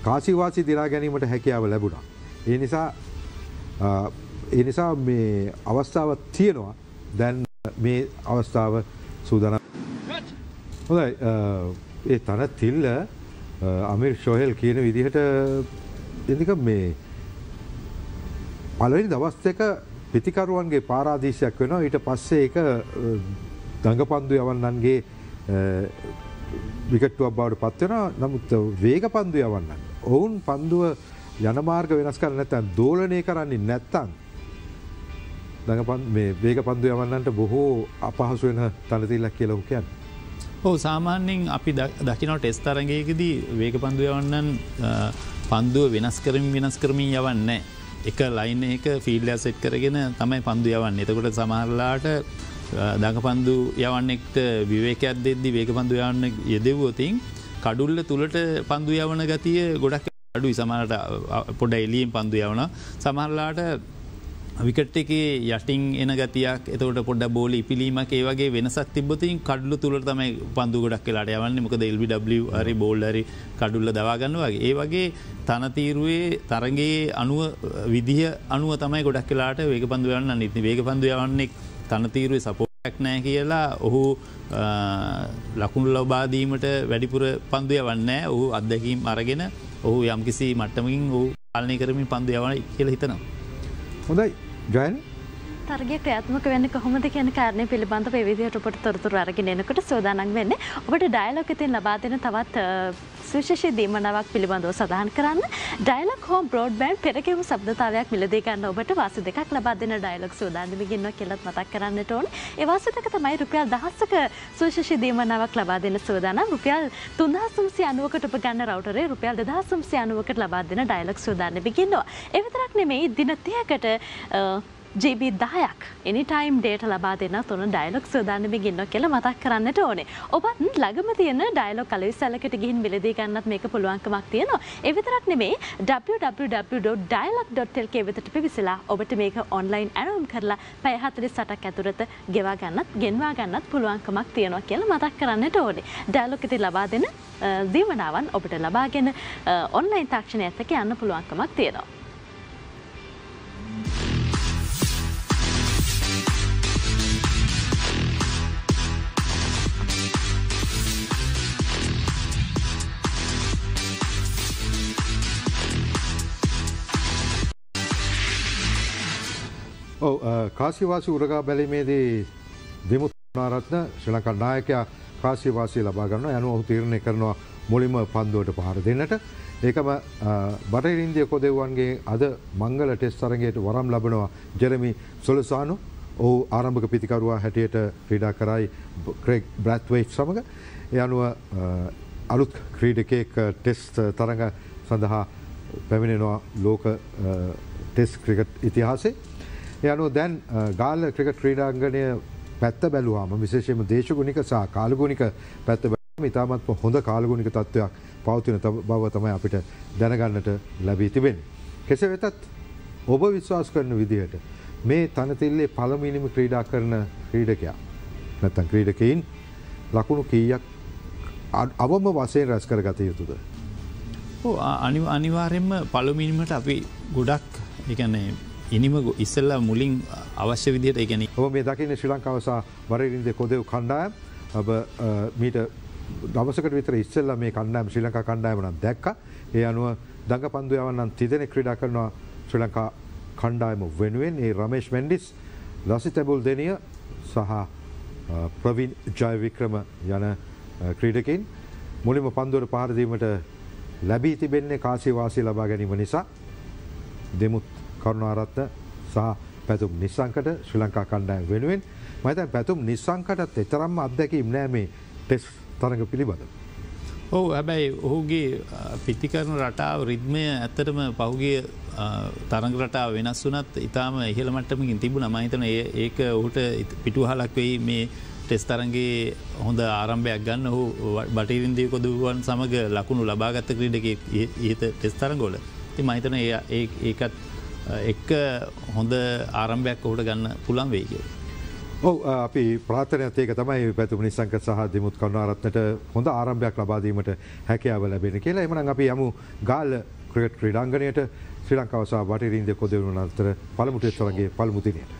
C: කාසිවාසි දිරා ගැනීමට හැකියාව ලැබුණා. ඒ නිසා ඒ නිසා මේ අවස්ථාව තියෙනවා දැන් මේ අවස්ථාව සූදන හොඳයි ඒ තන තිල්ල අමිර් ශෝහෙල් කියන විදිහට එදික මේ පලවෙනි දවස් දෙක පිතිකරුවන්ගේ පාරාදීශයක් වෙනවා ඊට පස්සේ එක දඟපන්දු යවන්නන්ගේ විකට්ටුවක් බවට පත්වෙන නමුත් වේග පන්දු යවන්න. ඔවුන් පන්දුව යනමාර්ග වෙනස් කර නැතැන් දෝලනය කරන්නේ නැත්තන් දඟපන් මේ වේග පන්දු යවන්නන්ට බොහෝ අපහසු වෙන තනතිල්ලක් කියලහු කියන්න.
D: හෝ සාමාන්‍යෙන් අපි දකිනව ටෙස් තරගයකදී වේග පන්දු යවන්නන් පන්දුව වෙනස් කරමින් වෙනස් කරමින් යවන්න. එක ලයින් එක ෆිල්ඩ සෙට් කරගෙන තමයි පන්දු යවන්න. එතකොට සමහරලාට දඟ පන්දු යවන්නෙක්ට විවේකයක් දෙද්දි වේග පන්දු යවන්න යෙදෙව්වතින් කඩුල්ල තුළට පන්දු යවන ගතිය ගොඩක් අඩුයි. සමහට පොඩ එලියෙන් පන්දු යවන සමහරලාට විකට එක යටින් එන ගතියක් එතකට පොඩ බෝල පිලීමක් ඒවගේ වෙනසක් තිබතින් කඩලු තුළ තමයි පන්දු ගොඩක් කියලාට යවන්න. මොකද එල්විW හරි බෝල්ලරි කඩුල්ල දවාගන්න වගේ. ඒ වගේ තනතීරුවේ තරගේ අනුව විදිහ අනුව තමයි ගොඩක් කලාට වේග පන්දු යන්න නිති වේග පන්දු යවන්නෙක් තනතීරුවේ සපෝටක් නෑ කියලා ඔහු ලකුණු ලබාදීමට වැඩිපුර පන්දු යවන්න ඔහු අත්දැකීම් අරගෙන ඔහු යම්කිසි මට්ටමකින් වූ පාලනය කරමින් පන්දු යවන කියල හිතනවා.
C: හොඳයි. ජයන්
A: තරගේ ක්‍රියාත්මක වෙන්න කොහොමද කියන කාරණය පිළිබඳ පෙවිදිහට ඔබට තොරතුරු අරගෙන එනකොට සෝදානම් වෙන්නේ. ඔබට ඩයලොග් ඉතින් ලබා දෙන තවත් සුශේෂී දීමනාවක් පිළිබඳව සඳහන් කරන්න ඩයලොග් හෝම් බ්‍රෝඩ්බෑන්ඩ් පෙරකෙවු ශබ්දතාවයක් මිලදී ගන්න ඔබට වාසි දෙකක් ලබා දෙන ඩයලොග් සූදානම ගෙන්නවා කියලාත් මතක් කරන්නට ඕන. ඒ වාසි දෙක තමයි රුපියල් 1000ක සුශේෂී දීමනාවක් ලබා දෙන සූදානම් රුපියල් 3990කට ඔබ ගන්න රවුටරේ රුපියල් 2990කට ලබා දෙන ඩයලොග් සූදානම ගෙන්නවා. ඒ විතරක් නෙමෙයි දින 30කට ජීබී දායක් එනිටයිම් ඩේට ලබා දෙන්න තුන ඩයිලොක් සෝදානම ගින්න කියල මතක් කරන්නට ඕනේ. ඔබත් ලගම තියන ඩයිලොක් කලවිසල්ලකට ගිහින් මිලදී ගන්නත් මේක පුළුවන්කමක් තියෙනවා. එවිතරක් නෙමේ www.dialog.lk වෙතට පිවිසලා ඔබට මේක ඔන්ලයින් ඇනුම් කරලා පැයහතරි සටක් ඇතුරත ගෙවා ගන්නත් ගෙන්වා ගන්නත් පුළුවන්කමක් තියෙනවා කියල මතක් කරන්නට ඕනේ. ඩයිලොක් ඉති ලබා දෙන දීමනාවන් ඔබට ලබාගෙන ඔන්ලයින් තාක්ෂණය ඇත්තක යන්න පුළුවන්කමක් තියෙනවා.
C: කාසිවාසි උරගා බැලීමේදී දෙමුත් නාරත්න ශ්‍රී ලංකා නායකයා කාසිවාසී ලබා ගන්න යනු ඔහු තීරණය කරනවා මුලින්ම පන්දුවට පහර දෙන්නට. ඒකම බටහිර ඉන්දිය කොදෙව්වන්ගේ අද මංගල ටෙස් තරගයට වරම් ලබනවා ජෙරමි සොලසානු. ඔහු ආරම්භක පිතිකරුවා හැටියට ක්‍රීඩා කරයි ක්‍රෙක් බ්‍රත්වයි් සමඟ ඒ අනුව අලුත් ක්‍රීඩකෙක් ටෙස්ට තරඟ සඳහා පැමිණෙනවා ලෝක ටෙස් ක්‍රිකට් ඉතිහාසේ ඒ අනුව දැන් ගාල ක්‍රිකට් ක්‍රීඩාංගනය පැත්ත බැලුවාම විශේෂම දේශගුණික සහ කාලගුණික පැත්ත බැලුවම ඉතාමත්ම හොඳ කාලගුණික තත්ත්වයක් පවතින බව තමයි අපිට දැනගන්නට ලැබී තිබෙන්නේ. කෙසේ වෙතත් ඔබ විශ්වාස කරන විදිහට මේ තනතිල්ලේ පළමුවෙනිම ක්‍රීඩා කරන ක්‍රීඩකයා නැත්තම් ක්‍රීඩකයින් ලකුණු කීයක් අවම වශයෙන් රැස් කරගත යුතුද?
D: අනිවාර්යෙන්ම පළමුවෙනිමට අපි ගොඩක් එකන්නේ ඉනිම ඉස්සල්ලා මුලින් අවශ්‍ය විදියට එකැන
C: ඔ මේ දකින්න ශ්‍රී ලංකාවසා වරරින්ද කොදෙව් කණ්ඩායම්. ඔබ මීට දවසකට විතර ඉස්සල්ල මේ කණ්ඩායම් ශ්‍රී ලංකා කණ්ඩායමන දැක්ක. ඒ අනුව දඟ පන්දු යවන්නන් තිදෙන ක්‍රඩා කරනවා ශ්‍රී ලංකා කණ්ඩායම වෙනුවෙන්. ඒ රමේශ් මෙන්ඩිස් ලසි තැබුල් දෙනිය සහ ප්‍රවින් ජයවික්‍රම යන ක්‍රීඩකින් මුලිම පන්දුවට පහරදීමට ලැබී තිබෙන්නේ කාසිවාසී ලබා ගැනීම නිසා දෙමුත් කරුණාරත්න සහ පැතුම් නිසංකට ශ්‍රී ලංකා කණ්ඩායම් වෙනුවෙන්. මහිතන් පැතුම් නිසංකටත් එතරම්ම අත්දැකීම් නෑ මේ ටෙස් තරඟ පිළිබඳ.
D: ඔහු හැබැයි ඔහුගේ පිතිකරන රටාව රිද්මය ඇත්තටම පහුගේ තරංග රටාව වෙනස් වනත් ඉතාම ඉහළමට්ටමකින් තිබුණ. මහිතන ඒක ඔහුට පිටුහලක් වෙයි මේ ටෙස් තරන්ගේ හොඳ ආරම්භයක් ගන්න. හු බටයිරින්දිය කොදුවන් සමඟ ලකුණු ලබාගත්ත ක්‍රීඩක ඒත ටෙස් තරගොල ති මහිතන ඒකත් එක්ක හොඳ ආරම්භයක් ඔහුට ගන්න පුළන් වෙයි කිය.
C: ඔව අපි ප්‍රාථනයතේක තමයි පැතුම නිසංක සහ දිමුත් කරුණාරත්නට හොඳ ආරම්භයක් ලබාදීමට හැකයාව ලැබෙන කියලා එමන අපි යමු ගාල ක්‍රට ක්‍රඩාංගනයට ශ්‍රී ලංකාවසා බටරින්ද කොදවුණු අතර පළමුටේ තරගේ පළමුතිනයට.